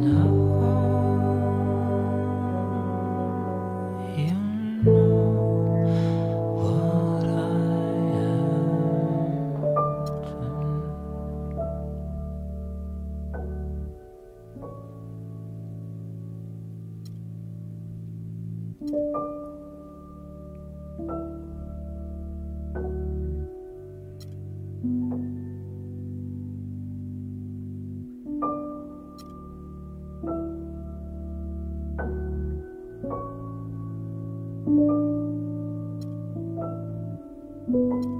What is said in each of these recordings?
No. thank you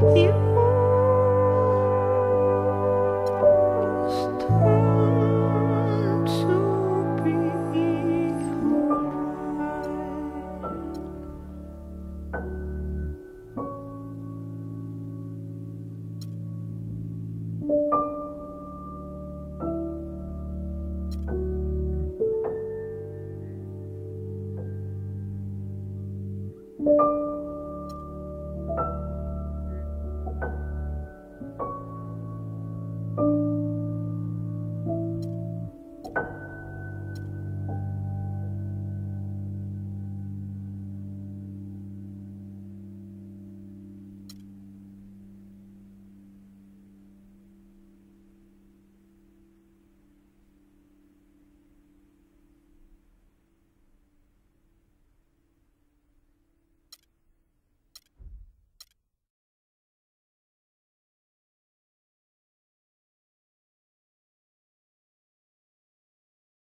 You.